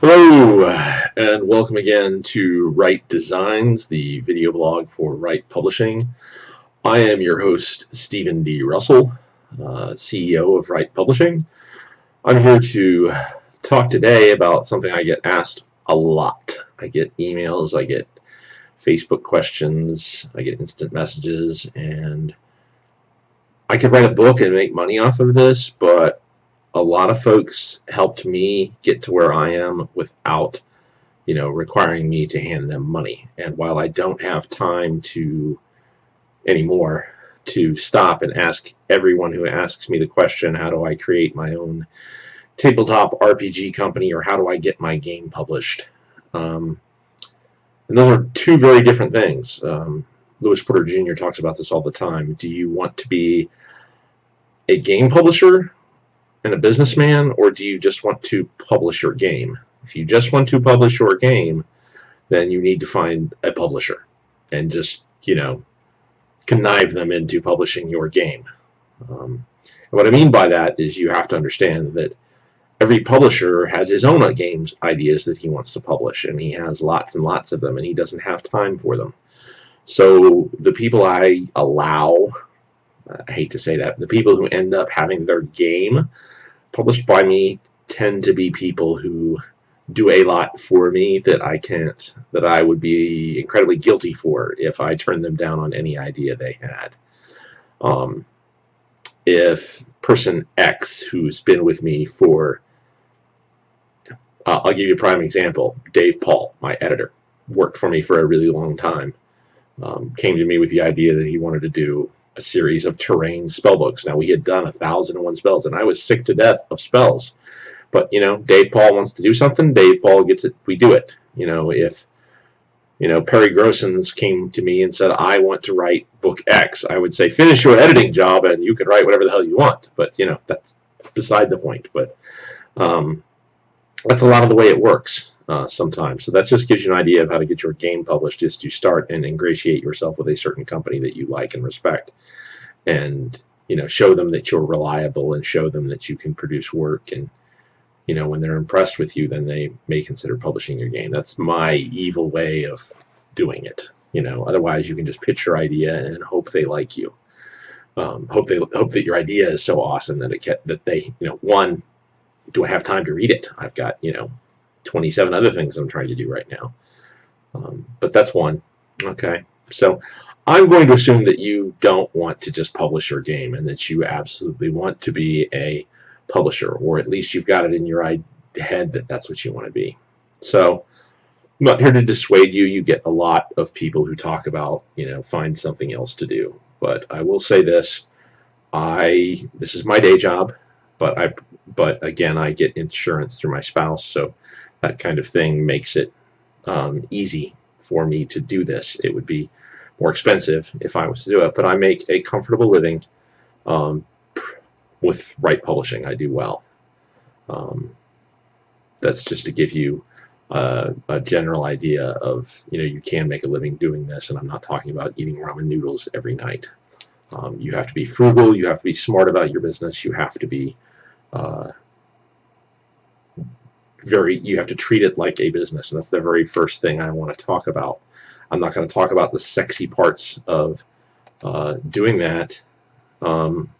Hello, and welcome again to Rite Designs, the video blog for Rite Publishing. I am your host, Stephen D. Russell, uh, CEO of Rite Publishing. I'm here to talk today about something I get asked a lot. I get emails, I get Facebook questions, I get instant messages, and I could write a book and make money off of this, but a lot of folks helped me get to where I am without, you know, requiring me to hand them money. And while I don't have time to anymore to stop and ask everyone who asks me the question, how do I create my own tabletop RPG company or how do I get my game published? Um, and those are two very different things. Um, Louis Porter Jr. talks about this all the time. Do you want to be a game publisher and a businessman, or do you just want to publish your game? If you just want to publish your game, then you need to find a publisher and just, you know, connive them into publishing your game. Um, what I mean by that is you have to understand that every publisher has his own games ideas that he wants to publish, and he has lots and lots of them, and he doesn't have time for them. So the people I allow, I hate to say that, the people who end up having their game published by me tend to be people who do a lot for me that I can't, that I would be incredibly guilty for if I turned them down on any idea they had. Um, if person X, who's been with me for, uh, I'll give you a prime example, Dave Paul, my editor, worked for me for a really long time, um, came to me with the idea that he wanted to do a series of terrain spellbooks. Now, we had done a thousand and one spells, and I was sick to death of spells. But, you know, Dave Paul wants to do something, Dave Paul gets it, we do it. You know, if, you know, Perry Grosshans came to me and said, I want to write book X, I would say, finish your editing job and you can write whatever the hell you want. But, you know, that's beside the point. But um, that's a lot of the way it works uh, sometimes. So that just gives you an idea of how to get your game published is to start and ingratiate yourself with a certain company that you like and respect. And, you know, show them that you're reliable and show them that you can produce work. And, you know, when they're impressed with you, then they may consider publishing your game. That's my evil way of doing it. You know, otherwise you can just pitch your idea and hope they like you. Um, hope they hope that your idea is so awesome that it that they you know one do I have time to read it? I've got you know 27 other things I'm trying to do right now. Um, but that's one. Okay, so I'm going to assume that you don't want to just publish your game and that you absolutely want to be a publisher, or at least you've got it in your head that that's what you want to be. So I'm not here to dissuade you. You get a lot of people who talk about, you know, find something else to do. But I will say this, I this is my day job, but I but again I get insurance through my spouse, so that kind of thing makes it um, easy for me to do this. It would be more expensive if I was to do it, but I make a comfortable living um, with Rite Publishing. I do well. Um, that's just to give you uh, a general idea of, you know, you can make a living doing this, and I'm not talking about eating ramen noodles every night. Um, you have to be frugal, you have to be smart about your business, you have to be uh, very you have to treat it like a business. And that's the very first thing I want to talk about. I'm not going to talk about the sexy parts of uh, doing that. Um,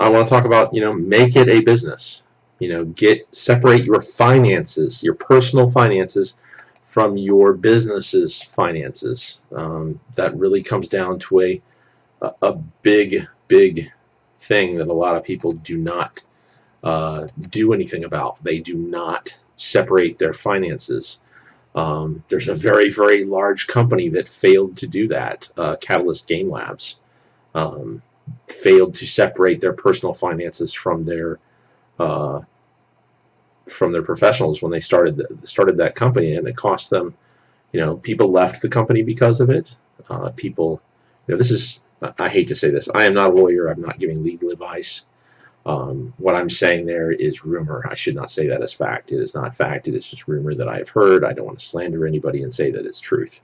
I want to talk about you know make it a business. You know get separate your finances your personal finances from your business's finances. Um, that really comes down to a a big big thing that a lot of people do not uh, do anything about. They do not separate their finances. Um, there's a very, very large company that failed to do that, uh, Catalyst Game Labs. Um, failed to separate their personal finances from their uh, from their professionals when they started the, started that company, and it cost them. You know, people left the company because of it. Uh, people, you know, this is. I hate to say this. I am not a lawyer. I'm not giving legal advice. Um, what I'm saying there is rumor. I should not say that as fact. It is not fact. It is just rumor that I have heard. I don't want to slander anybody and say that it's truth.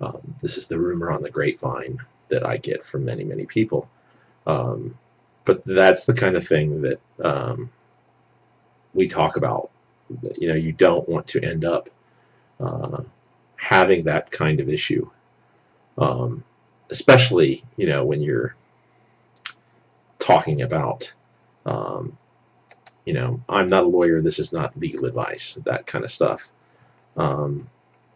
Um, this is the rumor on the grapevine that I get from many, many people. Um, but that's the kind of thing that um, we talk about you know you don't want to end up uh, having that kind of issue, um, especially you know when you're talking about um, you know I'm not a lawyer. This is not legal advice. That kind of stuff. Um,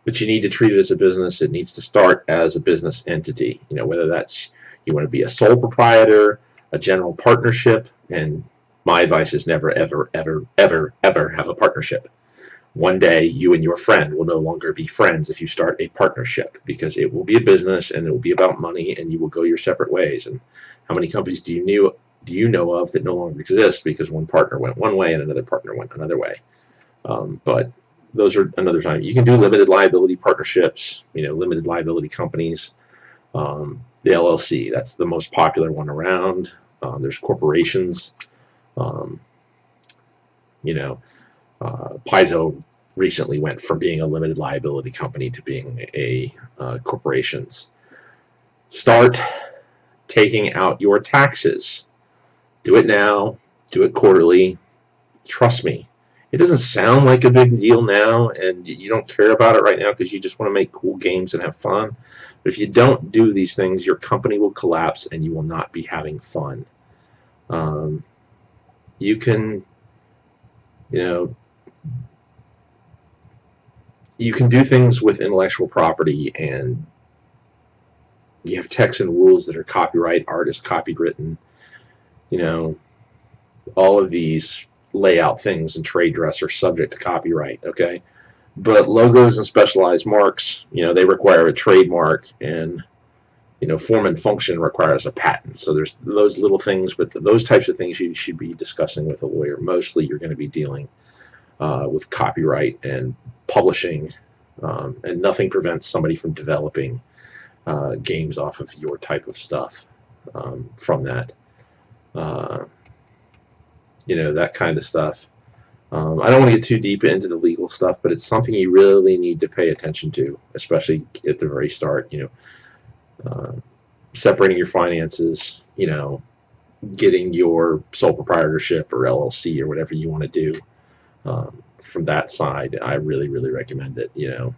but you need to treat it as a business. It needs to start as a business entity. You know whether that's you want to be a sole proprietor, a general partnership, and my advice is never, ever, ever, ever, ever have a partnership. One day, you and your friend will no longer be friends if you start a partnership because it will be a business and it will be about money and you will go your separate ways. And how many companies do you knew do you know of that no longer exist because one partner went one way and another partner went another way? Um, but those are another time. You can do limited liability partnerships, you know, limited liability companies. Um, the LLC, that's the most popular one around. Um, there's corporations. Um, you know, uh, Paizo recently went from being a limited liability company to being a uh, corporations. Start taking out your taxes. Do it now. Do it quarterly. Trust me. It doesn't sound like a big deal now, and you don't care about it right now because you just want to make cool games and have fun. But if you don't do these things, your company will collapse and you will not be having fun. Um, you can, you know, you can do things with intellectual property and you have texts and rules that are copyright, artist, copywritten, you know, all of these layout things and trade dress are subject to copyright, okay? But logos and specialized marks, you know, they require a trademark and you know, form and function requires a patent. So there's those little things, but those types of things you should be discussing with a lawyer. Mostly you're going to be dealing uh, with copyright and publishing, um, and nothing prevents somebody from developing uh, games off of your type of stuff um, from that. Uh, you know, that kind of stuff. Um, I don't want to get too deep into the legal stuff, but it's something you really need to pay attention to, especially at the very start. You know, uh, separating your finances, you know, getting your sole proprietorship or LLC or whatever you want to do um, from that side, I really, really recommend it. You know,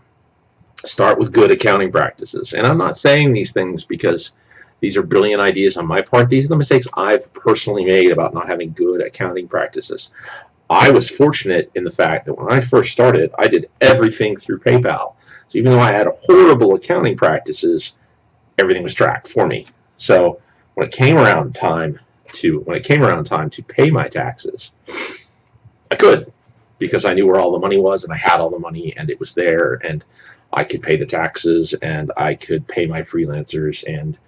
start with good accounting practices. And I'm not saying these things because these are brilliant ideas on my part. These are the mistakes I've personally made about not having good accounting practices. I was fortunate in the fact that when I first started, I did everything through PayPal. So even though I had horrible accounting practices, everything was tracked for me. So when it came around time to when it came around time to pay my taxes, I could because I knew where all the money was and I had all the money and it was there and I could pay the taxes and I could pay my freelancers and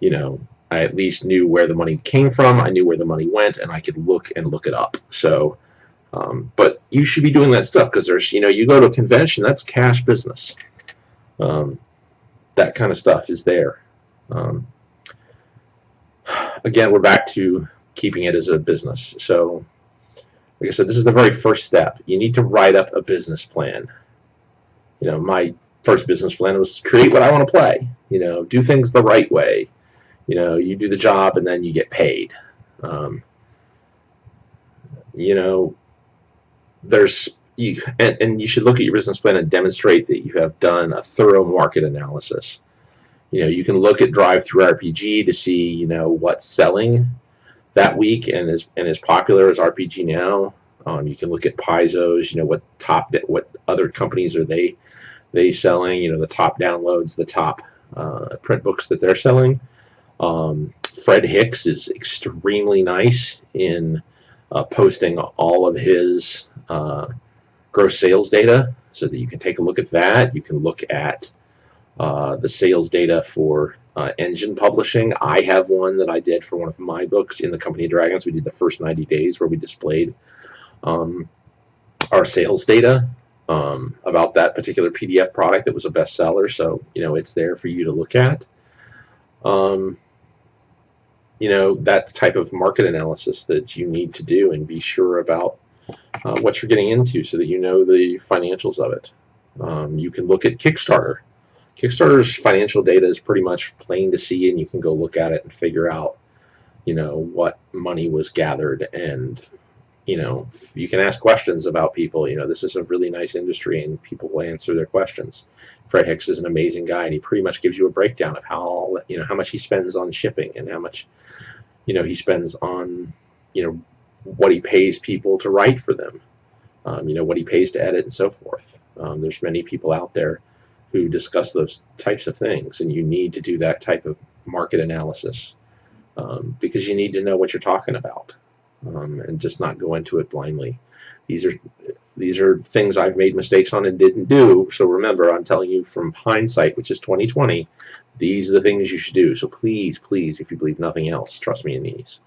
you know I at least knew where the money came from. I knew where the money went and I could look and look it up. So um, but you should be doing that stuff because there's you know you go to a convention that's cash business. Um, that kind of stuff is there. Um, again, we're back to keeping it as a business. So, like I said, this is the very first step. You need to write up a business plan. You know, my first business plan was create what I want to play. You know, do things the right way. You know, you do the job and then you get paid. Um, you know, there's you and, and you should look at your business plan and demonstrate that you have done a thorough market analysis. You know, you can look at DriveThru RPG to see, you know, what's selling that week and is and is popular as RPG now. Um, you can look at Paizo's, you know, what top what other companies are they they selling, you know, the top downloads, the top uh, print books that they're selling. Um, Fred Hicks is extremely nice in uh, posting all of his uh, gross sales data so that you can take a look at that. You can look at uh, the sales data for uh, engine publishing. I have one that I did for one of my books in the Company of Dragons. We did the first 90 days where we displayed um, our sales data um, about that particular PDF product that was a bestseller. So, you know, it's there for you to look at. Um, you know, that type of market analysis that you need to do and be sure about uh, what you're getting into so that you know the financials of it. Um, you can look at Kickstarter. Kickstarter's financial data is pretty much plain to see, and you can go look at it and figure out, you know, what money was gathered and you know, you can ask questions about people. You know, this is a really nice industry, and people will answer their questions. Fred Hicks is an amazing guy, and he pretty much gives you a breakdown of how you know how much he spends on shipping and how much you know he spends on you know what he pays people to write for them. Um, you know what he pays to edit and so forth. Um, there's many people out there who discuss those types of things, and you need to do that type of market analysis um, because you need to know what you're talking about um, and just not go into it blindly. These are these are things I've made mistakes on and didn't do. So remember, I'm telling you from hindsight, which is 2020, these are the things you should do. So please, please, if you believe nothing else, trust me in these.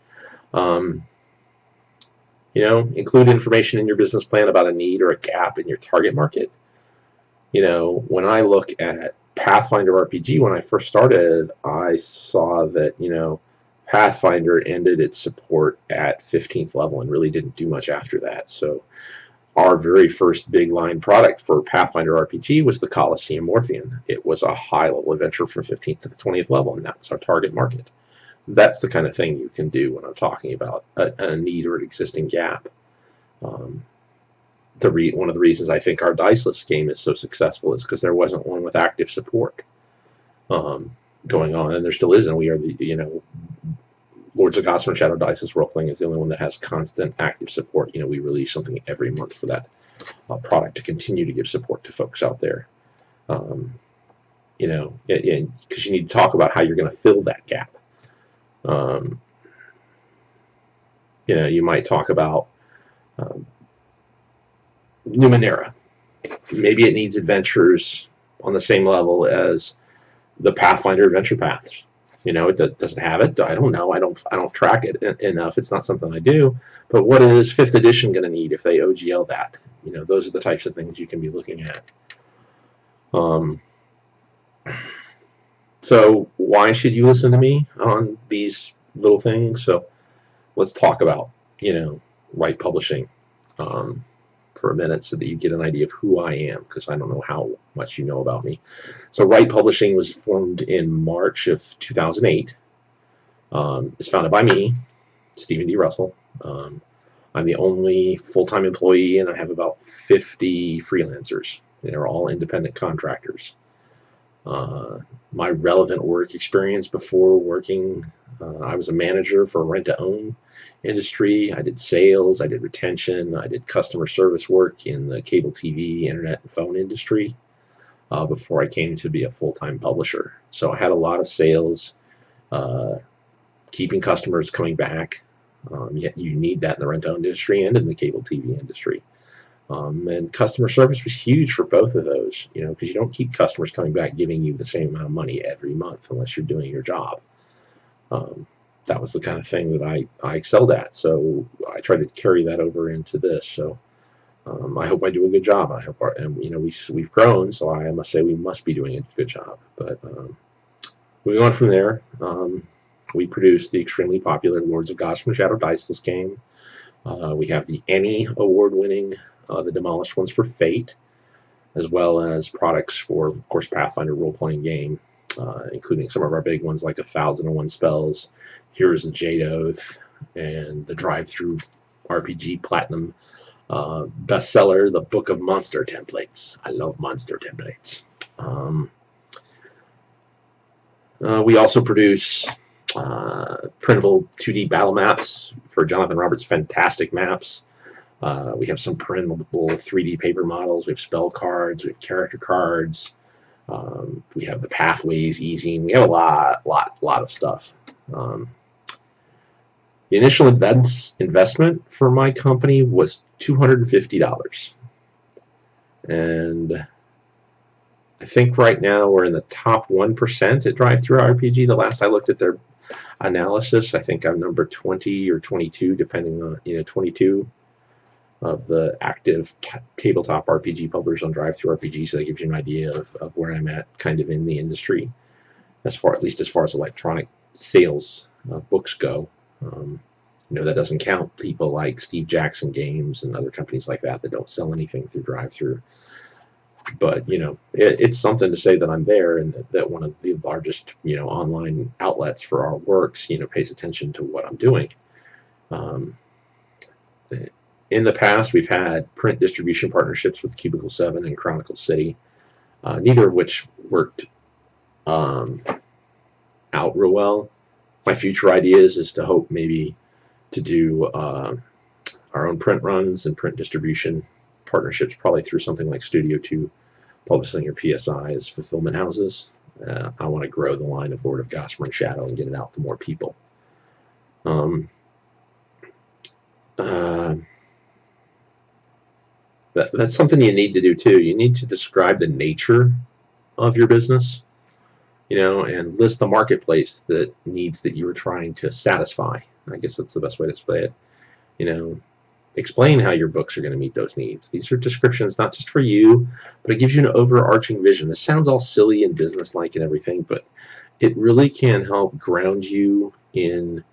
Um, you know, include information in your business plan about a need or a gap in your target market. You know, when I look at Pathfinder RPG, when I first started, I saw that, you know, Pathfinder ended its support at 15th level and really didn't do much after that. So our very first big line product for Pathfinder RPG was the Coliseum Morpheuon. It was a high level adventure from 15th to the 20th level, and that's our target market. That's the kind of thing you can do when I'm talking about a, a need or an existing gap. Um, the re- one of the reasons I think our diceless game is so successful is because there wasn't one with active support um, going on, and there still isn't. We are the you know Lords of Gossamer Shadow Diceless role playing is the only one that has constant active support. You know, we release something every month for that uh, product to continue to give support to folks out there. Um, you know, because you need to talk about how you're going to fill that gap. Um, you know, you might talk about um, Numenera. Maybe it needs adventures on the same level as the Pathfinder adventure paths. You know, it doesn't have it. I don't know. I don't. I don't track it enough. It's not something I do. But what is fifth edition going to need if they OGL that? You know, those are the types of things you can be looking at. Um. So why should you listen to me on these little things? So let's talk about you know Rite Publishing. Um, for a minute so that you get an idea of who I am because I don't know how much you know about me. So Rite Publishing was formed in March of 2008. Um, it's founded by me, Stephen D. Russell. Um, I'm the only full-time employee and I have about 50 freelancers. They're all independent contractors. Uh, my relevant work experience before working, uh, I was a manager for a rent-to-own industry. I did sales, I did retention, I did customer service work in the cable TV, internet, and phone industry uh, before I came to be a full-time publisher. So I had a lot of sales, uh, keeping customers coming back. Um, yet you need that in the rent-to-own industry and in the cable TV industry. Um, and customer service was huge for both of those, you know, because you don't keep customers coming back giving you the same amount of money every month unless you're doing your job. Um, that was the kind of thing that I, I excelled at. So I tried to carry that over into this. So um, I hope I do a good job. I hope, our, and you know, we we've grown, so I must say we must be doing a good job. But um, moving on from there, um, we produced the extremely popular Lords of Gossamer Shadow Diceless game. Uh, we have the ENnie award-winning, uh, the Demolished ones for Fate, as well as products for, of course, Pathfinder role-playing game, uh, including some of our big ones like A Thousand and One Spells, Heroes of Jade Oath, and the DriveThru RPG Platinum uh, bestseller, The Book of Monster Templates. I love monster templates. Um, uh, we also produce uh, printable 2D battle maps for Jonathan Roberts' fantastic maps. Uh, we have some printable 3D paper models. We have spell cards. We have character cards. Um, we have the pathways e-zine. We have a lot, lot, lot of stuff. Um, the initial invents, investment for my company was $250. And I think right now we're in the top 1% at DriveThru RPG. The last I looked at their analysis, I think I'm number 20 or 22, depending on, you know, 22 of the active tabletop RPG publishers on DriveThru RPG, so that gives you an idea of, of where I'm at kind of in the industry, as far at least as far as electronic sales of books go. Um, you know, that doesn't count people like Steve Jackson Games and other companies like that that don't sell anything through DriveThru. But, you know, it, it's something to say that I'm there and that, that one of the largest, you know, online outlets for our works, you know, pays attention to what I'm doing. Um, in the past, we've had print distribution partnerships with Cubicle 7 and Chronicle City, uh, neither of which worked um, out real well. My future ideas is to hope maybe to do uh, our own print runs and print distribution partnerships, probably through something like Studio 2 Publishing or PSI as fulfillment houses. Uh, I want to grow the line of Lord of Gossamer and Shadow and get it out to more people. Um, uh, that, that's something you need to do too. You need to describe the nature of your business, you know, and list the marketplace that needs that you are trying to satisfy. I guess that's the best way to say it. You know, explain how your books are going to meet those needs. These are descriptions not just for you, but it gives you an overarching vision. This sounds all silly and businesslike and everything, but it really can help ground you in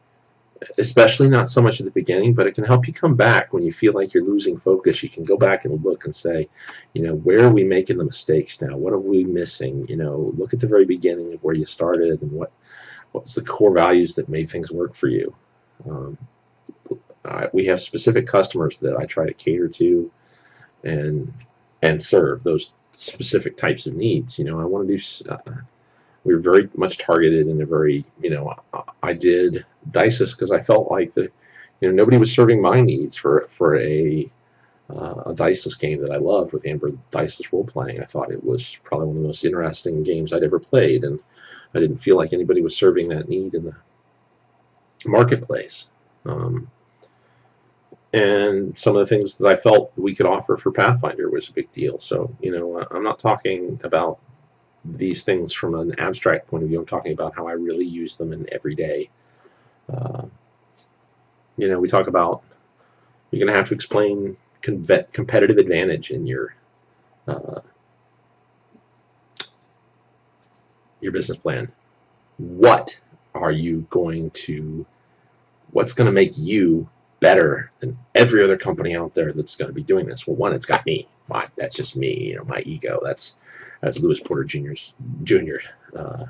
especially not so much at the beginning, but it can help you come back when you feel like you're losing focus. You can go back and look and say, you know, where are we making the mistakes now? What are we missing? You know, look at the very beginning of where you started and what what's the core values that made things work for you. Um, I, we have specific customers that I try to cater to and and serve those specific types of needs. You know, I want to do. Uh, we were very much targeted in a very, you know, I did Diceless because I felt like the, you know, nobody was serving my needs for for a uh, a Diceless game that I loved with Amber Diceless role playing. I thought it was probably one of the most interesting games I'd ever played, and I didn't feel like anybody was serving that need in the marketplace. Um, and some of the things that I felt we could offer for Pathfinder was a big deal. So, you know, I'm not talking about these things from an abstract point of view. I'm talking about how I really use them in every day. Uh, you know, we talk about you're going to have to explain competitive advantage in your uh, your business plan. What are you going to? What's going to make you better than every other company out there that's going to be doing this? Well, one, it's got me. My, that's just me. You know, my ego. That's as Louis Porter Jr.'s Jr. Uh,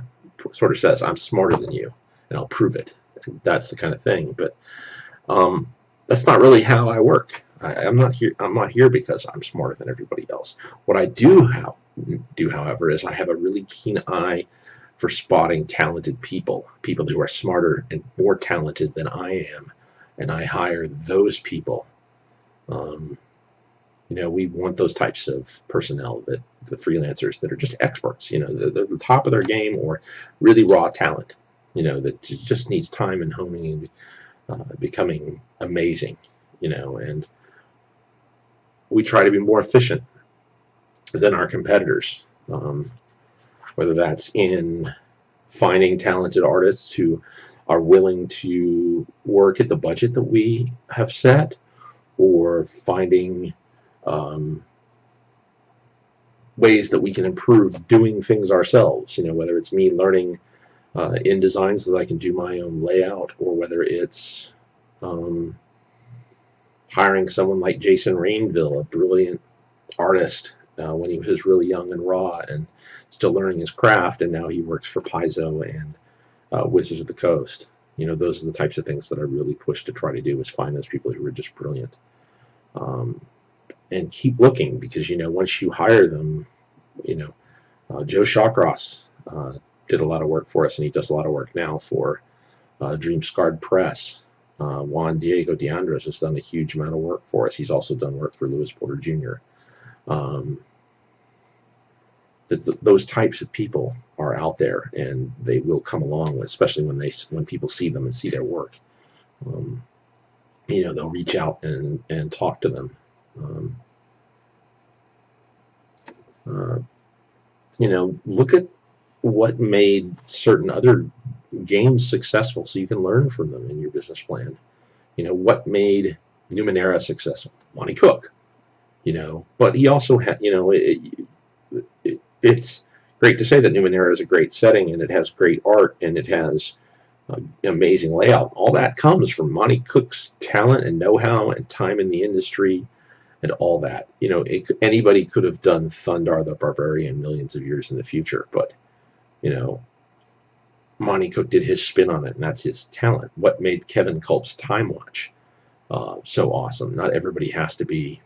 sort of says, I'm smarter than you, and I'll prove it. And that's the kind of thing. But um, that's not really how I work. I, am not here. I'm not here because I'm smarter than everybody else. What I do do, however, is I have a really keen eye for spotting talented people, people who are smarter and more talented than I am, and I hire those people. Um, you know, we want those types of personnel that the freelancers that are just experts, you know, they're, the top of their game or really raw talent, you know, that just needs time and honing and uh, becoming amazing, you know, and we try to be more efficient than our competitors, um, whether that's in finding talented artists who are willing to work at the budget that we have set or finding um, ways that we can improve doing things ourselves. You know, whether it's me learning uh, InDesign so that I can do my own layout, or whether it's um, hiring someone like Jason Rainville, a brilliant artist uh, when he was really young and raw and still learning his craft, and now he works for Paizo and uh, Wizards of the Coast. You know, those are the types of things that I really push to try to do is find those people who are just brilliant. Um, and keep looking because you know once you hire them, you know uh, Joe Shawcross uh, did a lot of work for us, and he does a lot of work now for uh, Dream Scarred Press. Uh, Juan Diego Dianderas has done a huge amount of work for us. He's also done work for Louis Porter Jr. Um, that those types of people are out there, and they will come along, especially when they when people see them and see their work. Um, you know, they'll reach out and and talk to them um, uh, you know, look at what made certain other games successful so you can learn from them in your business plan. You know, what made Numenera successful? Monte Cook. You know, but he also had, you know, it, it, it's great to say that Numenera is a great setting and it has great art and it has uh, amazing layout. All that comes from Monte Cook's talent and know-how and time in the industry and all that. You know, it, anybody could have done Thundarr the Barbarian millions of years in the future, but you know, Monte Cook did his spin on it, and that's his talent. What made Kevin Kulp's Time Watch uh, so awesome. Not everybody has to be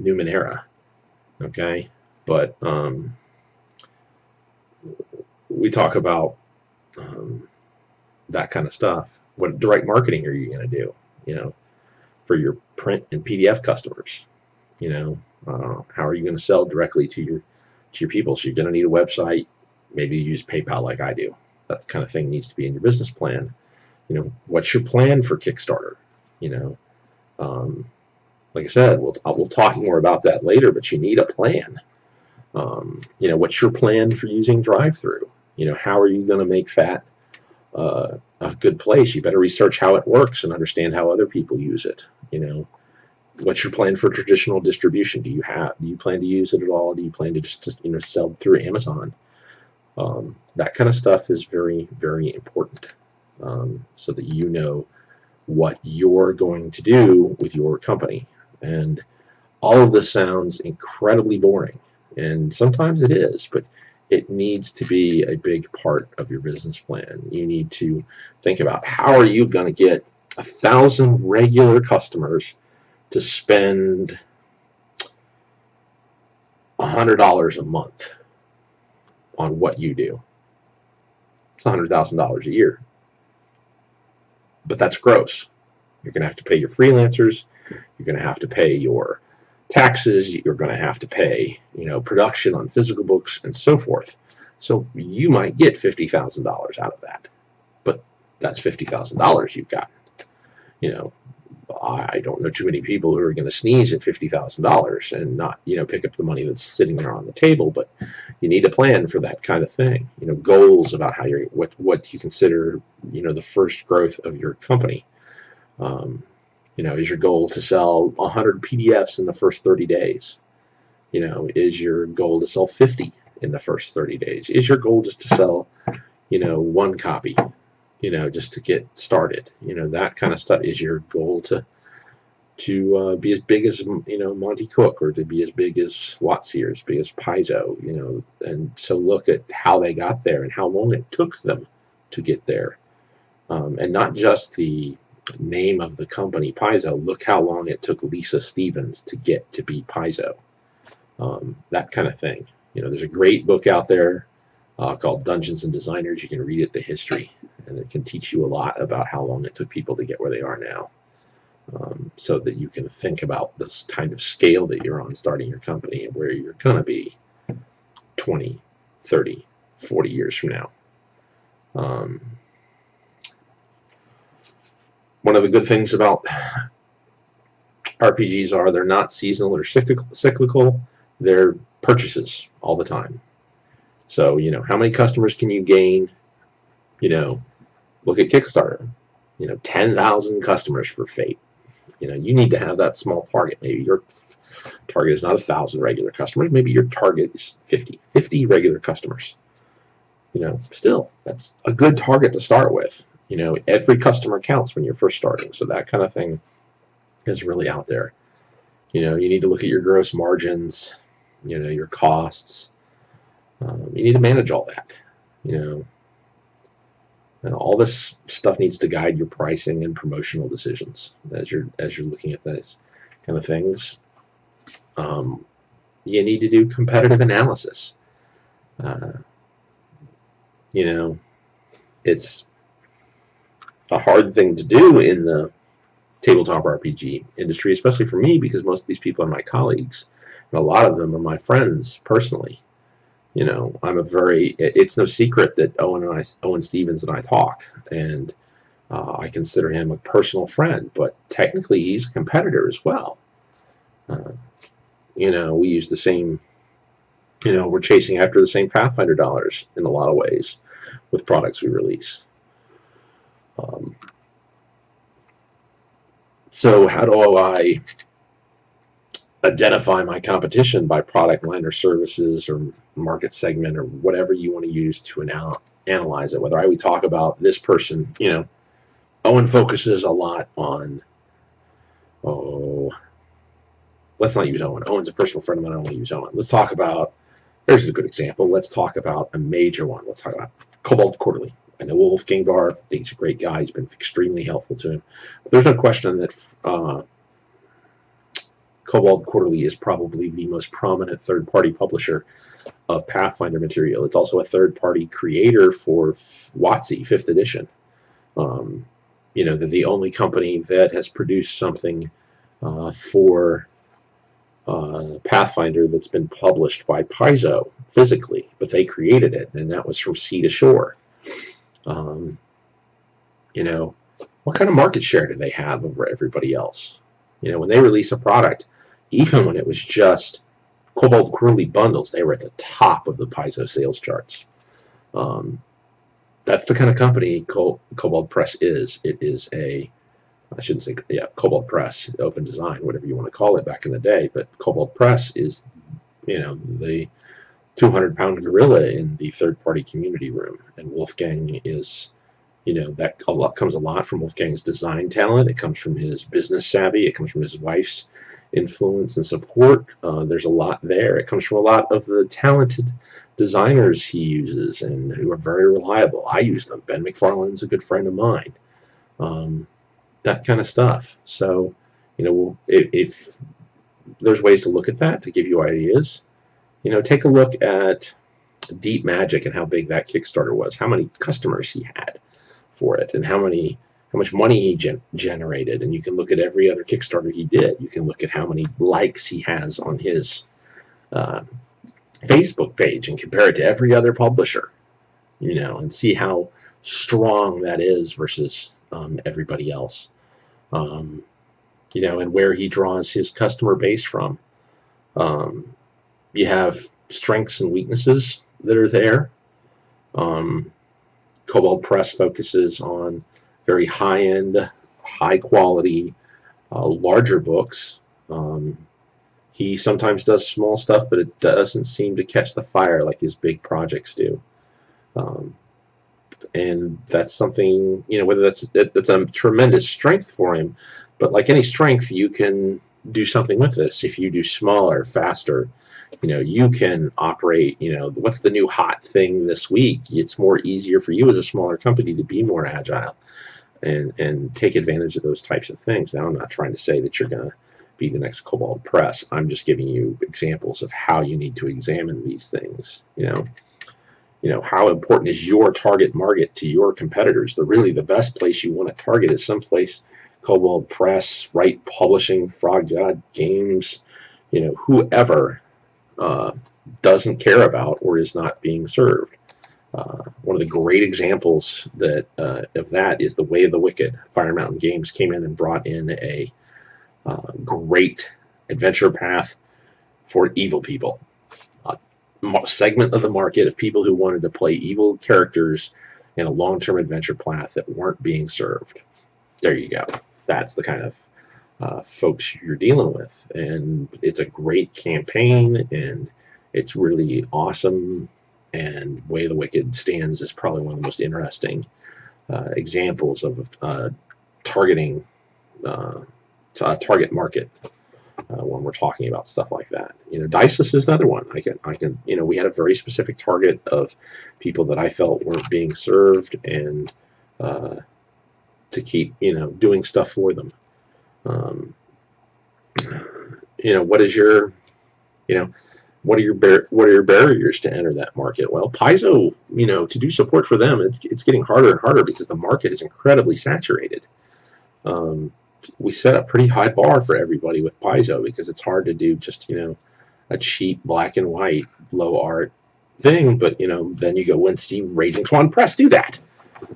Numenera, okay? But um, we talk about um, that kind of stuff. What direct marketing are you going to do? You know, for your print and PDF customers. You know, uh, how are you going to sell directly to your to your people? So you're going to need a website. Maybe use PayPal like I do. That kind of thing needs to be in your business plan. You know, what's your plan for Kickstarter? You know, um, like I said, we'll we'll talk more about that later. But you need a plan. Um, you know, what's your plan for using DriveThru? You know, how are you going to make fat uh, a good place? You better research how it works and understand how other people use it. You know, what's your plan for traditional distribution? Do you have? Do you plan to use it at all? Do you plan to just, just you know sell through Amazon? Um, that kind of stuff is very very important, um, so that you know what you're going to do with your company. And all of this sounds incredibly boring, and sometimes it is, but it needs to be a big part of your business plan. You need to think about how are you going to get a thousand regular customers to spend $100 a month on what you do. It's $100,000 a year. But that's gross. You're going to have to pay your freelancers. You're going to have to pay your taxes. You're going to have to pay, you know, production on physical books and so forth. So you might get $50,000 out of that. But that's $50,000 you've got. You know, I don't know too many people who are going to sneeze at fifty thousand dollars and not, you know, pick up the money that's sitting there on the table. But you need a plan for that kind of thing. You know, goals about how you're what what you consider, you know, the first growth of your company. Um, you know, is your goal to sell 100 PDFs in the first 30 days? You know, is your goal to sell 50 in the first 30 days? Is your goal just to sell, you know, one copy? you know, just to get started. You know, that kind of stuff is your goal to to uh, be as big as you know Monte Cook or to be as big as WotC or as big as Paizo. You know, and so look at how they got there and how long it took them to get there, um, and not just the name of the company Paizo. Look how long it took Lisa Stevens to get to be Paizo. Um, that kind of thing. You know, there's a great book out there uh, called Dungeons and Designers. You can read it, the history, and it can teach you a lot about how long it took people to get where they are now. Um, so that you can think about this kind of scale that you're on starting your company and where you're going to be 20, 30, 40 years from now. Um, one of the good things about RPGs are they're not seasonal or cyclical. They're purchases all the time. So, you know, how many customers can you gain? You know, look at Kickstarter. You know, 10,000 customers for Fate. You know, you need to have that small target. Maybe your target is not a 1,000 regular customers. Maybe your target is 50. 50 regular customers. You know, still, that's a good target to start with. You know, every customer counts when you're first starting. So that kind of thing is really out there. You know, you need to look at your gross margins, you know, your costs, um, you need to manage all that. You know, and all this stuff needs to guide your pricing and promotional decisions as you're as you're looking at those kind of things. Um, you need to do competitive analysis. Uh, you know, it's a hard thing to do in the tabletop RPG industry, especially for me, because most of these people are my colleagues, and a lot of them are my friends personally you know, I'm a very, it's no secret that Owen and I, Owen Stephens and I talk, and uh, I consider him a personal friend, but technically he's a competitor as well. Uh, you know, we use the same, you know, we're chasing after the same Pathfinder dollars in a lot of ways with products we release. Um, so how do I identify my competition by product line or services or market segment or whatever you want to use to anal analyze it. Whether I would talk about this person, you know, Owen focuses a lot on, oh, let's not use Owen. Owen's a personal friend of mine. I don't want to use Owen. Let's talk about, there's a good example. Let's talk about a major one. Let's talk about Kobold Quarterly. I know Wolfgang Baur, I think he's a great guy. He's been extremely helpful to him. But there's no question that uh, Kobold Quarterly is probably the most prominent third-party publisher of Pathfinder material. It's also a third-party creator for WotC 5th edition. Um, you know, they're the only company that has produced something uh, for uh, Pathfinder that's been published by Paizo physically, but they created it, and that was from sea to shore. Um, you know, what kind of market share do they have over everybody else? You know, when they release a product, even when it was just Kobold Quarterly bundles, they were at the top of the Paizo sales charts. Um, that's the kind of company Kobold Press is. It is a, I shouldn't say, yeah, Kobold Press, Open Design, whatever you want to call it back in the day, but Kobold Press is, you know, the 200 pound gorilla in the third party community room. And Wolfgang is, you know, that a lot comes a lot from Wolfgang's design talent. It comes from his business savvy. It comes from his wife's influence and support. Uh, there's a lot there. It comes from a lot of the talented designers he uses and who are very reliable. I use them. Ben McFarland's a good friend of mine. Um, that kind of stuff. So, you know, if, if, there's ways to look at that to give you ideas, you know, take a look at Deep Magic and how big that Kickstarter was, how many customers he had for it, and how many how much money he gen generated. And you can look at every other Kickstarter he did. You can look at how many likes he has on his uh, Facebook page and compare it to every other publisher, you know, and see how strong that is versus um, everybody else. Um, you know, and where he draws his customer base from. Um, you have strengths and weaknesses that are there. Um, Kobold Press focuses on very high-end, high-quality, uh, larger books. Um, he sometimes does small stuff, but it doesn't seem to catch the fire like his big projects do. Um, and that's something, you know, whether that's that's a tremendous strength for him, but like any strength, you can do something with this. If you do smaller, faster, you know, you can operate, you know, what's the new hot thing this week? It's more easier for you as a smaller company to be more agile and, and take advantage of those types of things. Now, I'm not trying to say that you're going to be the next Kobold Press. I'm just giving you examples of how you need to examine these things. You know, you know how important is your target market to your competitors? The really the best place you want to target is someplace Kobold Press, Rite Publishing, Frog God Games, you know, whoever uh, doesn't care about or is not being served. Uh, one of the great examples that uh, of that is the Way of the Wicked. Fire Mountain Games came in and brought in a uh, great adventure path for evil people. A segment of the market of people who wanted to play evil characters in a long-term adventure path that weren't being served. There you go. That's the kind of uh, folks you're dealing with. And it's a great campaign, and it's really awesome. And Way the Wicked stands is probably one of the most interesting uh, examples of uh, targeting uh, uh, target market uh, when we're talking about stuff like that. You know, Diceless is another one. I can, I can, you know, we had a very specific target of people that I felt weren't being served, and to keep, you know, doing stuff for them. Um, you know, what is your, you know, what are your what are your barriers to enter that market? Well, Paizo, you know, to do support for them, it's, it's getting harder and harder because the market is incredibly saturated. Um, we set a pretty high bar for everybody with Paizo because it's hard to do just you know a cheap black and white low art thing. But you know, then you go and see Raging Swan Press do that.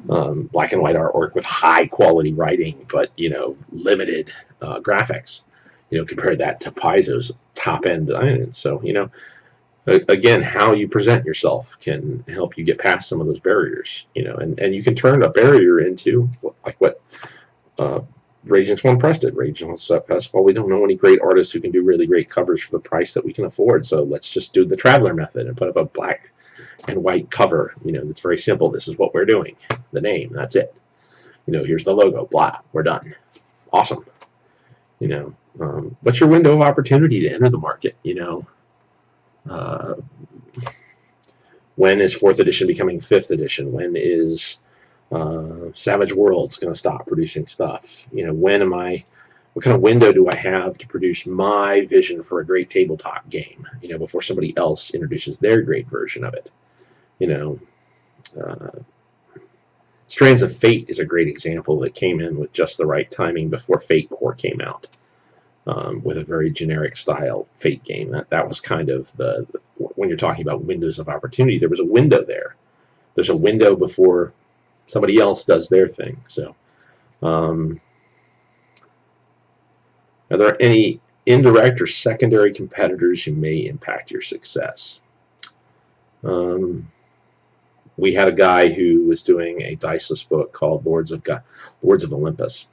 Um, black and white artwork with high quality writing, but you know, limited uh, graphics. You know, compare that to Paizo's top end. So you know, again, how you present yourself can help you get past some of those barriers. You know, and and you can turn a barrier into like what. Uh, Raging Swan Press did. Raging Swan Press, well, we don't know any great artists who can do really great covers for the price that we can afford, so let's just do the Traveller method and put up a black and white cover. You know, it's very simple. This is what we're doing. The name, that's it. You know, here's the logo, blah, we're done. Awesome. You know, um, what's your window of opportunity to enter the market? You know, uh, when is fourth edition becoming fifth edition? When is uh, Savage World's going to stop producing stuff. You know, when am I? What kind of window do I have to produce my vision for a great tabletop game? You know, before somebody else introduces their great version of it. You know, uh, Strands of Fate is a great example that came in with just the right timing before Fate Core came out. Um, with a very generic style Fate game. That that was kind of the, the when you're talking about windows of opportunity. There was a window there. There's a window before somebody else does their thing. So, um, are there any indirect or secondary competitors who may impact your success? Um, we had a guy who was doing a diceless book called Lords of God, Lords of Olympus.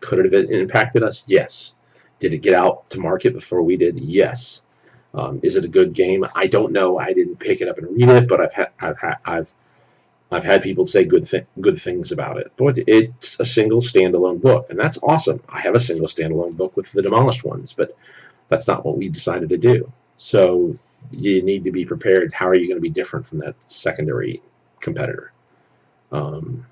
Could it have impacted us? Yes. Did it get out to market before we did? Yes. Um, is it a good game? I don't know. I didn't pick it up and read it, but I've had I've I've I've had people say good th good things about it. But it's a single standalone book, and that's awesome. I have a single standalone book with the demolished ones, but that's not what we decided to do. So you need to be prepared. How are you going to be different from that secondary competitor? Um,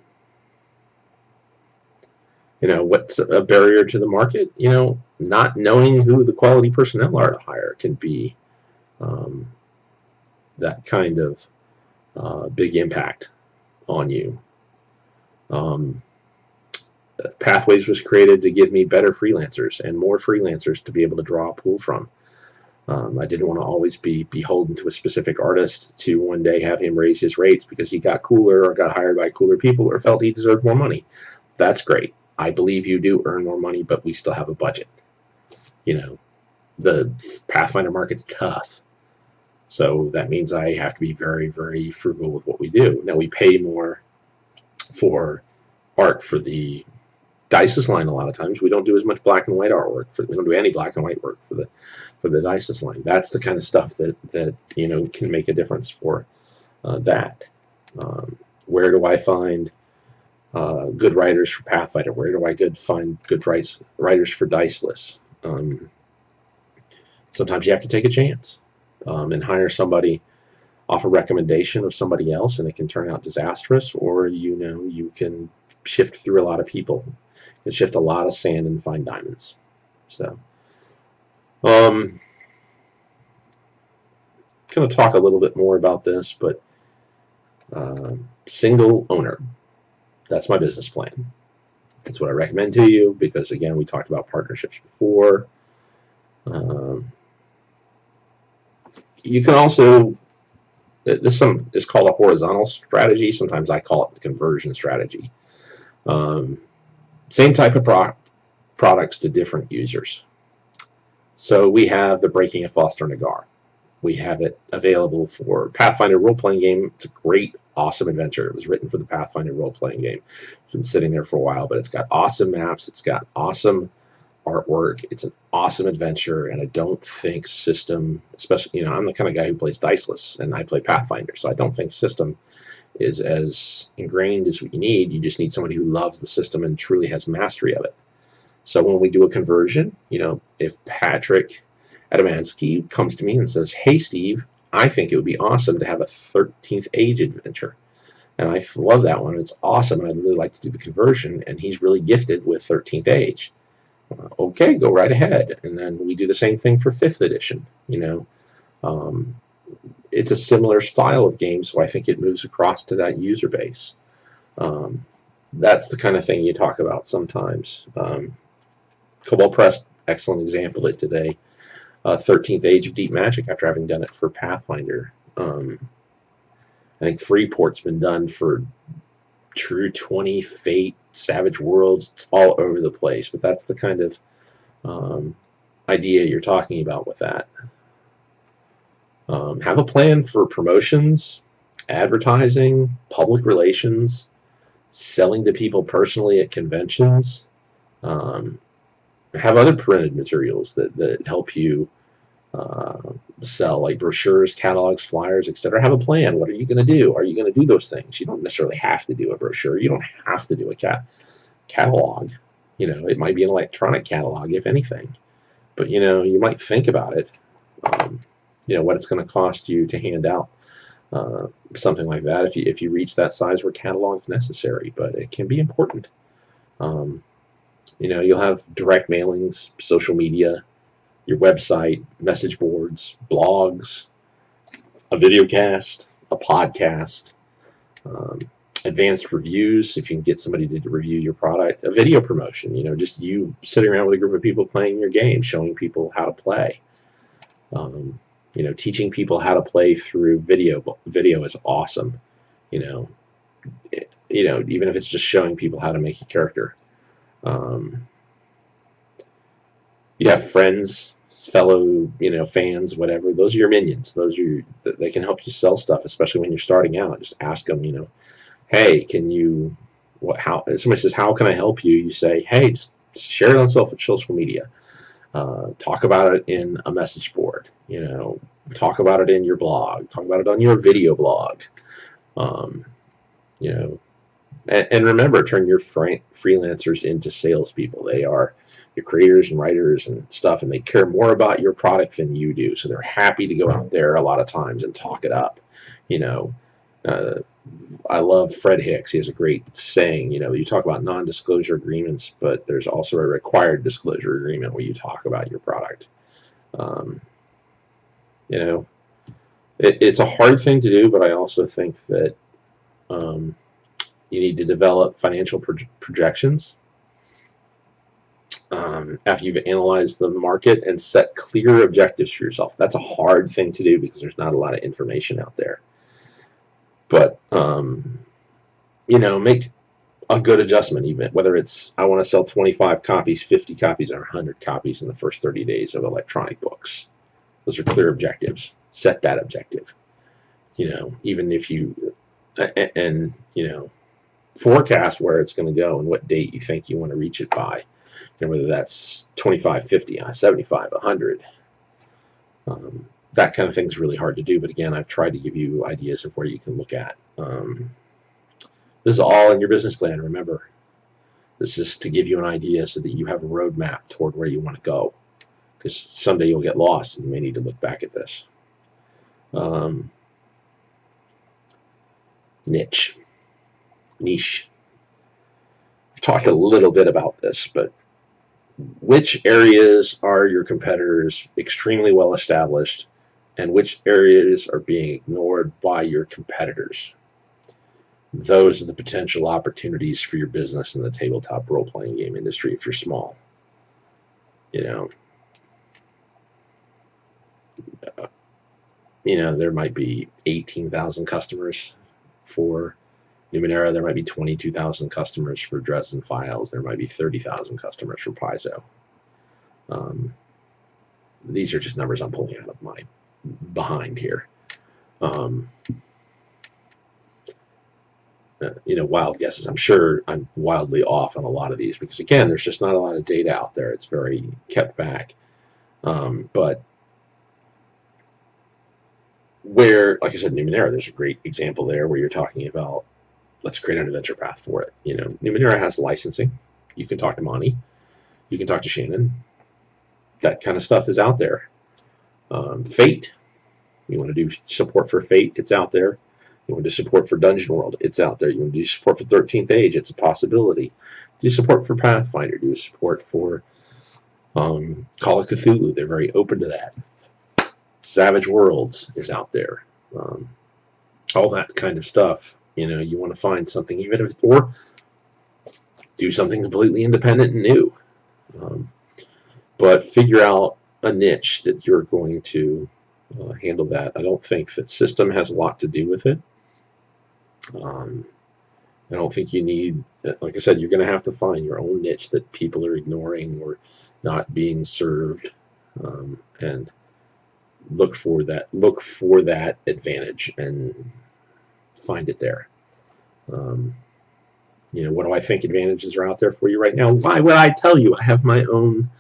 you know, what's a barrier to the market? You know, not knowing who the quality personnel are to hire can be um, that kind of uh, big impact on you. Um, Pathways was created to give me better freelancers and more freelancers to be able to draw a pool from. Um, I didn't want to always be beholden to a specific artist to one day have him raise his rates because he got cooler or got hired by cooler people or felt he deserved more money. That's great. I believe you do earn more money, but we still have a budget. You know, the Pathfinder market's tough. So that means I have to be very, very frugal with what we do. Now we pay more for art for the Diceless line a lot of times. We don't do as much black and white artwork. For, we don't do any black and white work for the for the Diceless line. That's the kind of stuff that that you know can make a difference for uh, that. Um, where do I find uh, good writers for Pathfinder? Where do I good find good writers for Diceless? Um, sometimes you have to take a chance um, and hire somebody off a recommendation of somebody else and it can turn out disastrous or you know you can shift through a lot of people and shift a lot of sand and find diamonds so um going to talk a little bit more about this but uh, single owner that's my business plan that's what I recommend to you because again we talked about partnerships before um, you can also this some is called a horizontal strategy. Sometimes I call it the conversion strategy. Um, same type of pro products to different users. So we have the Breaking of Forstor Nagar. We have it available for Pathfinder role-playing game. It's a great, awesome adventure. It was written for the Pathfinder role-playing game. It's been sitting there for a while, but it's got awesome maps. It's got awesome artwork. It's an awesome adventure, and I don't think system, especially, you know, I'm the kind of guy who plays diceless, and I play Pathfinder, so I don't think system is as ingrained as what you need. You just need somebody who loves the system and truly has mastery of it. So when we do a conversion, you know, if Patrick Adamansky comes to me and says, hey, Steve, I think it would be awesome to have a 13th Age adventure. And I love that one. It's awesome, and I'd really like to do the conversion. And he's really gifted with 13th Age okay, go right ahead. And then we do the same thing for fifth edition. You know, um, it's a similar style of game, so I think it moves across to that user base. Um, that's the kind of thing you talk about sometimes. Um, Kobold Press, excellent example of it today. Uh, 13th Age of Deep Magic after having done it for Pathfinder. Um, I think Freeport's been done for True 20, Fate, Savage Worlds, it's all over the place. But that's the kind of um, idea you're talking about with that. Um, have a plan for promotions, advertising, public relations, selling to people personally at conventions. Um, have other printed materials that, that help you uh, sell, like brochures, catalogs, flyers, etc. Have a plan. What are you going to do? Are you going to do those things? You don't necessarily have to do a brochure. You don't have to do a cat catalog. You know, it might be an electronic catalog, if anything. But, you know, you might think about it. Um, you know, what it's going to cost you to hand out uh, something like that if you if you reach that size where catalog is necessary. But it can be important. Um, you know, you'll have direct mailings, social media, your website, message boards, blogs, a video cast, a podcast, um, advanced reviews if you can get somebody to review your product, a video promotion, you know, just you sitting around with a group of people playing your game, showing people how to play. Um, you know, teaching people how to play through video video is awesome. You know, it, you know, even if it's just showing people how to make a character. Um, you have friends, fellow, you know, fans, whatever. Those are your minions. Those are your, they can help you sell stuff, especially when you're starting out. Just ask them, you know, hey, can you, what, how, somebody says, how can I help you? You say, hey, just share it on social media. Uh, talk about it in a message board. You know, talk about it in your blog. Talk about it on your video blog. Um, you know, and, and remember, turn your freelancers into salespeople. They are your creators and writers and stuff, and they care more about your product than you do. So they're happy to go out there a lot of times and talk it up. You know, uh, I love Fred Hicks. He has a great saying. You know, you talk about non-disclosure agreements, but there's also a required disclosure agreement where you talk about your product. Um, you know, it, it's a hard thing to do, but I also think that um, you need to develop financial pro projections um, after you've analyzed the market and set clear objectives for yourself. That's a hard thing to do because there's not a lot of information out there. But, um, you know, make a good adjustment, even whether it's I want to sell 25 copies, 50 copies, or 100 copies in the first 30 days of electronic books. Those are clear objectives. Set that objective. You know, even if you, and, and you know, forecast where it's going to go and what date you think you want to reach it by and whether that's 25, 50, uh, 75, 100. Um, that kind of thing is really hard to do, but again, I've tried to give you ideas of where you can look at. Um, this is all in your business plan, remember. This is to give you an idea so that you have a roadmap toward where you want to go. Because someday you'll get lost and you may need to look back at this. Um, niche. Niche. I've talked a little bit about this, but which areas are your competitors extremely well established and which areas are being ignored by your competitors. Those are the potential opportunities for your business in the tabletop role-playing game industry if you're small. You know, uh, you know, there might be 18,000 customers for Numenera, there might be 22,000 customers for Dresden Files. There might be 30,000 customers for Paizo. Um, these are just numbers I'm pulling out of my behind here. Um, uh, you know, wild guesses. I'm sure I'm wildly off on a lot of these because, again, there's just not a lot of data out there. It's very kept back. Um, but where, like I said, Numenera, there's a great example there where you're talking about let's create an adventure path for it. You know, Numenera has licensing. You can talk to Monte. You can talk to Shannon. That kind of stuff is out there. Um, Fate. You want to do support for Fate? It's out there. You want to do support for Dungeon World? It's out there. You want to do support for 13th Age? It's a possibility. Do support for Pathfinder? Do support for um, Call of Cthulhu? They're very open to that. Savage Worlds is out there. Um, all that kind of stuff. You know, you want to find something, even if, or do something completely independent and new. Um, but figure out a niche that you're going to uh, handle that. I don't think that system has a lot to do with it. Um, I don't think you need, like I said, you're going to have to find your own niche that people are ignoring or not being served, um, and look for that. Look for that advantage and find it there. Um, you know, what do I think advantages are out there for you right now? Why would I tell you? I have my own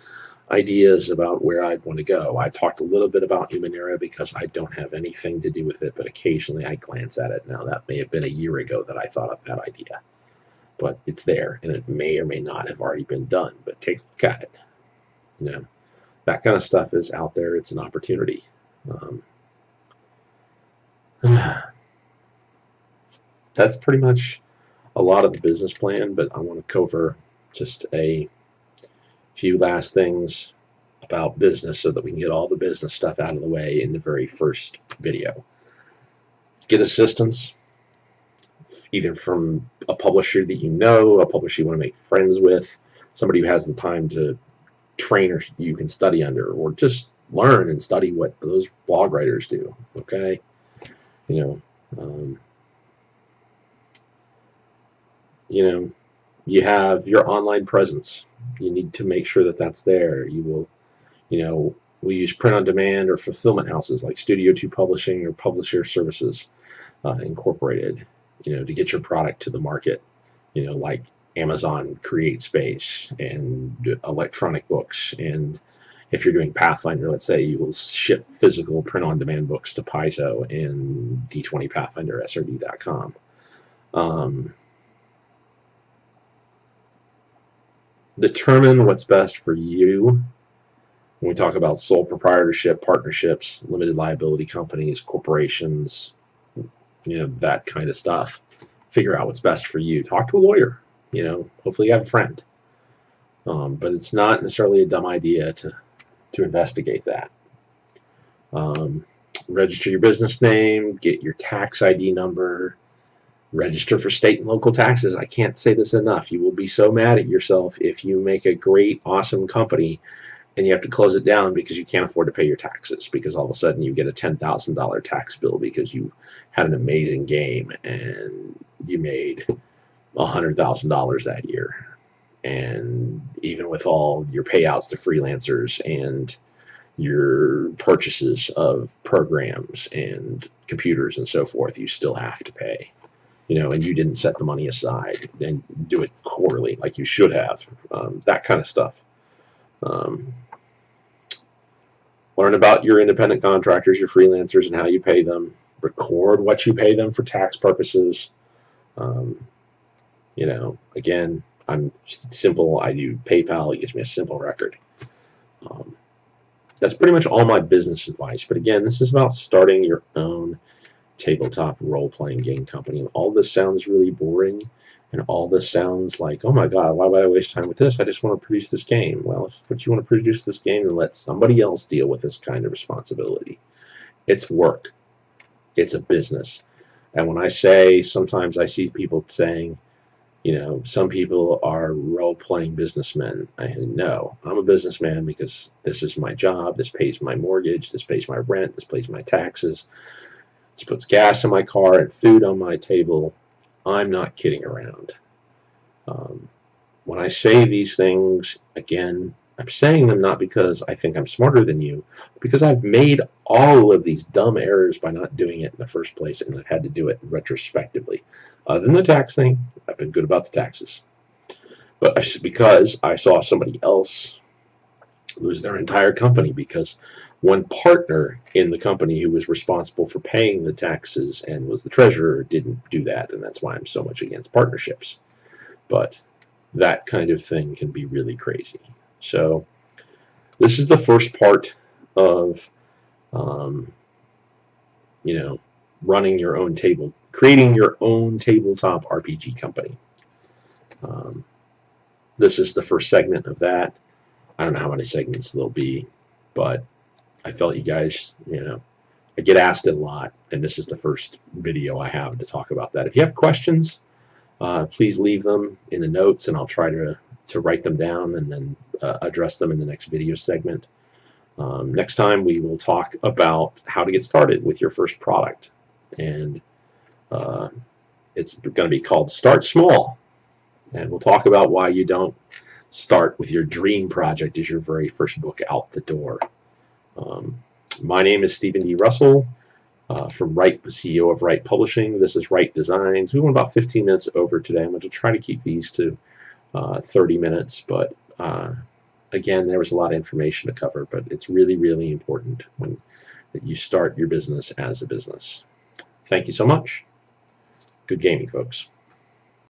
ideas about where I'd want to go. I talked a little bit about Numenera because I don't have anything to do with it, but occasionally I glance at it. Now, that may have been a year ago that I thought of that idea, but it's there, and it may or may not have already been done, but take a look at it. You know, that kind of stuff is out there. It's an opportunity. Um, that's pretty much a lot of the business plan, but I want to cover just a few last things about business so that we can get all the business stuff out of the way in the very first video. Get assistance, either from a publisher that you know, a publisher you want to make friends with, somebody who has the time to train or you can study under, or just learn and study what those blog writers do. Okay, you know, um, you know, you have your online presence. You need to make sure that that's there. You will, you know, we use print on demand or fulfillment houses like Studio 2 Publishing or Publisher Services uh, Incorporated, you know, to get your product to the market. You know, like Amazon Create Space and electronic books. And if you're doing Pathfinder, let's say you will ship physical print on demand books to Paizo and D20 Pathfinder SRD.com. Um, determine what's best for you when we talk about sole proprietorship, partnerships, limited liability companies, corporations, you know, that kind of stuff. Figure out what's best for you. Talk to a lawyer. You know, hopefully you have a friend. Um, but it's not necessarily a dumb idea to to investigate that. Um, register your business name, get your tax ID number, register for state and local taxes. I can't say this enough. You will be so mad at yourself if you make a great, awesome company and you have to close it down because you can't afford to pay your taxes because all of a sudden you get a $10,000 tax bill because you had an amazing game and you made $100,000 that year. And even with all your payouts to freelancers and your purchases of programs and computers and so forth, you still have to pay you know, and you didn't set the money aside and do it quarterly like you should have, um, that kind of stuff. Um, learn about your independent contractors, your freelancers, and how you pay them. Record what you pay them for tax purposes. Um, you know, again, I'm simple. I do PayPal. It gives me a simple record. Um, that's pretty much all my business advice. But again, this is about starting your own tabletop role-playing game company. And all this sounds really boring, and all this sounds like, oh my god, why would I waste time with this? I just want to produce this game. Well, if what you want to produce this game, then let somebody else deal with this kind of responsibility. It's work. It's a business. And when I say, sometimes I see people saying, you know, some people are role-playing businessmen. I know I'm a businessman because this is my job. This pays my mortgage. This pays my rent. This pays my taxes. This puts gas in my car and food on my table. I'm not kidding around. Um, when I say these things, again, I'm saying them not because I think I'm smarter than you, because I've made all of these dumb errors by not doing it in the first place, and I've had to do it retrospectively. Other than the tax thing, I've been good about the taxes. But because I saw somebody else lose their entire company because one partner in the company who was responsible for paying the taxes and was the treasurer didn't do that, and that's why I'm so much against partnerships. But that kind of thing can be really crazy. So this is the first part of, um, you know, running your own table, creating your own tabletop RPG company. Um, this is the first segment of that. I don't know how many segments there'll be, but I felt you guys, you know, I get asked it a lot, and this is the first video I have to talk about that. If you have questions, uh, please leave them in the notes, and I'll try to, to write them down and then uh, address them in the next video segment. Um, next time, we will talk about how to get started with your first product. And uh, it's going to be called Start Small. And we'll talk about why you don't start with your dream project as your very first book out the door. Um, my name is Stephen D. Russell uh, from Rite, CEO of Rite Publishing. This is Rite Designs. We went about 15 minutes over today. I'm going to try to keep these to uh, 30 minutes, but uh, again, there was a lot of information to cover, but it's really, really important when that you start your business as a business. Thank you so much. Good gaming, folks.